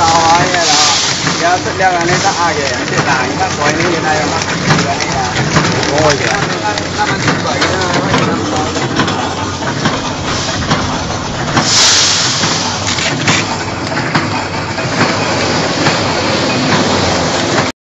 ဆောင်ရရတော့ရစက်လက်ကလည်းတအားရဲ့ဖြစ်လာရင်ကပေါ်နေနေတာရော